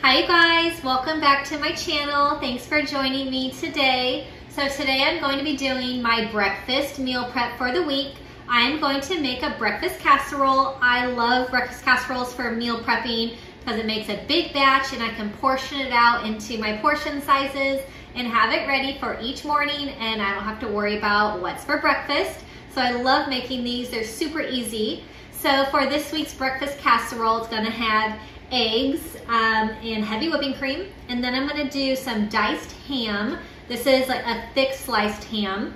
Hi guys, welcome back to my channel. Thanks for joining me today. So today I'm going to be doing my breakfast meal prep for the week. I'm going to make a breakfast casserole. I love breakfast casseroles for meal prepping because it makes a big batch and I can portion it out into my portion sizes and have it ready for each morning and I don't have to worry about what's for breakfast. So I love making these, they're super easy. So for this week's breakfast casserole, it's gonna have eggs um, and heavy whipping cream. And then I'm gonna do some diced ham. This is like a thick sliced ham.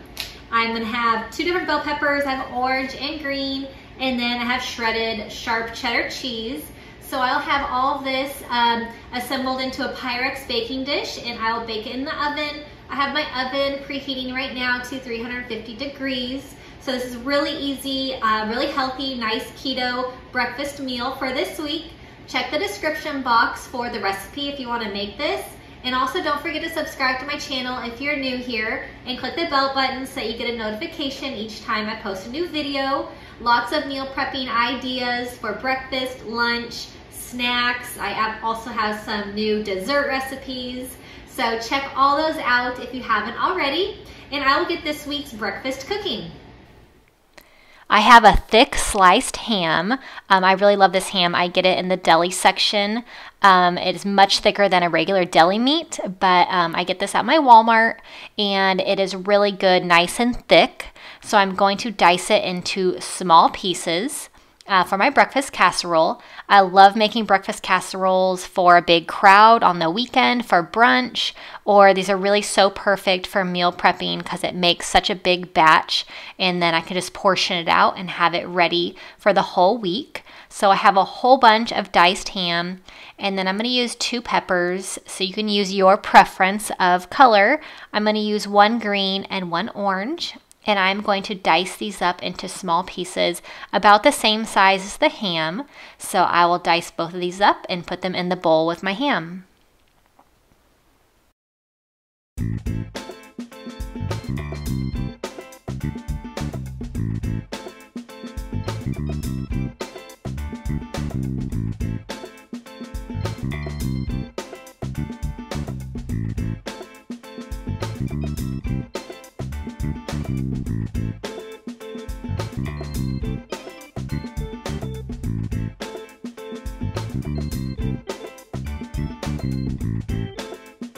I'm gonna have two different bell peppers. I have orange and green. And then I have shredded sharp cheddar cheese. So I'll have all this um, assembled into a Pyrex baking dish and I'll bake it in the oven. I have my oven preheating right now to 350 degrees. So this is really easy, uh, really healthy, nice keto breakfast meal for this week. Check the description box for the recipe if you want to make this. And also don't forget to subscribe to my channel if you're new here and click the bell button so you get a notification each time I post a new video. Lots of meal prepping ideas for breakfast, lunch, snacks. I also have some new dessert recipes. So check all those out if you haven't already. And I will get this week's breakfast cooking. I have a thick sliced ham. Um, I really love this ham. I get it in the deli section. Um, it is much thicker than a regular deli meat, but um, I get this at my Walmart and it is really good, nice and thick. So I'm going to dice it into small pieces uh, for my breakfast casserole. I love making breakfast casseroles for a big crowd on the weekend for brunch, or these are really so perfect for meal prepping because it makes such a big batch, and then I can just portion it out and have it ready for the whole week. So I have a whole bunch of diced ham, and then I'm going to use two peppers. So you can use your preference of color. I'm going to use one green and one orange and I'm going to dice these up into small pieces about the same size as the ham. So I will dice both of these up and put them in the bowl with my ham.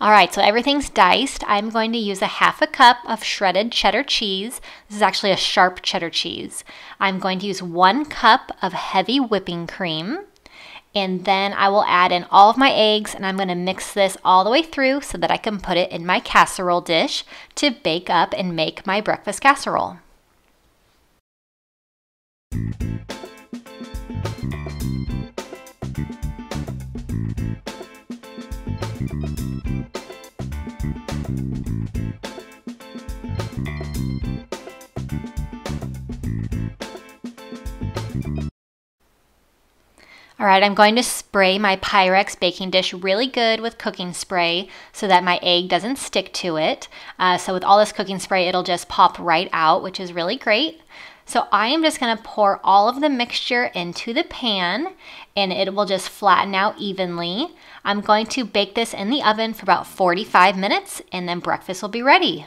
All right, so everything's diced. I'm going to use a half a cup of shredded cheddar cheese. This is actually a sharp cheddar cheese. I'm going to use one cup of heavy whipping cream. And then I will add in all of my eggs and I'm going to mix this all the way through so that I can put it in my casserole dish to bake up and make my breakfast casserole. All right, I'm going to spray my Pyrex baking dish really good with cooking spray so that my egg doesn't stick to it. Uh, so with all this cooking spray, it'll just pop right out, which is really great. So I am just going to pour all of the mixture into the pan and it will just flatten out evenly. I'm going to bake this in the oven for about 45 minutes and then breakfast will be ready.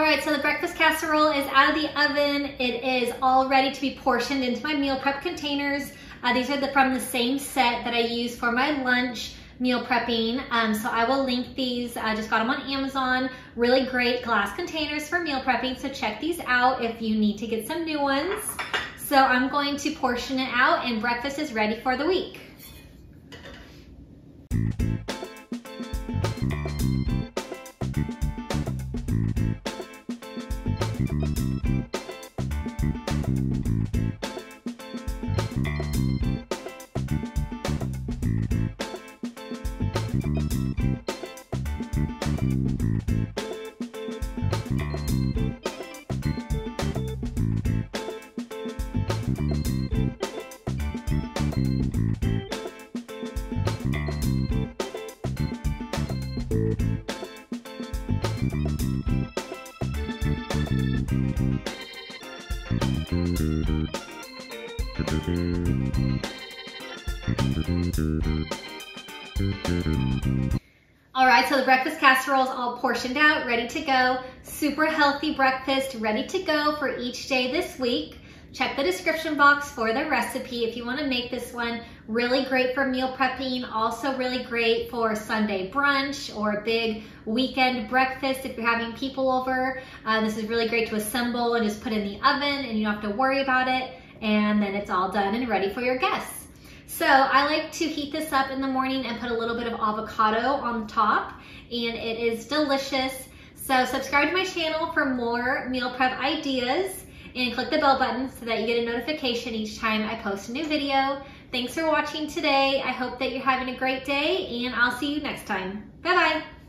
All right, so the breakfast casserole is out of the oven. It is all ready to be portioned into my meal prep containers. Uh, these are the, from the same set that I use for my lunch meal prepping. Um, so I will link these. I just got them on Amazon. Really great glass containers for meal prepping. So check these out if you need to get some new ones. So I'm going to portion it out and breakfast is ready for the week. All right, so the breakfast casserole is all portioned out, ready to go. Super healthy breakfast, ready to go for each day this week. Check the description box for the recipe if you wanna make this one. Really great for meal prepping, also really great for Sunday brunch or a big weekend breakfast if you're having people over. Uh, this is really great to assemble and just put in the oven and you don't have to worry about it. And then it's all done and ready for your guests. So I like to heat this up in the morning and put a little bit of avocado on the top and it is delicious. So subscribe to my channel for more meal prep ideas and click the bell button so that you get a notification each time I post a new video. Thanks for watching today. I hope that you're having a great day and I'll see you next time. Bye bye